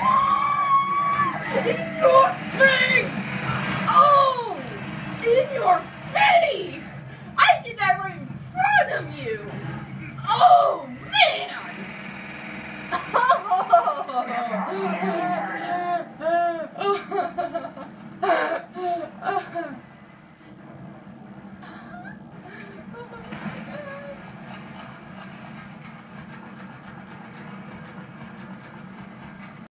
Oh, in your face! Oh! In your Oh!